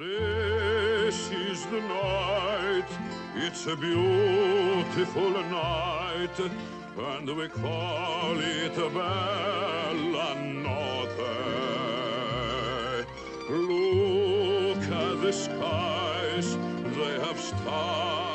this is the night. It's a beautiful night, and we call it a bella notte. Look at the skies, they have stars.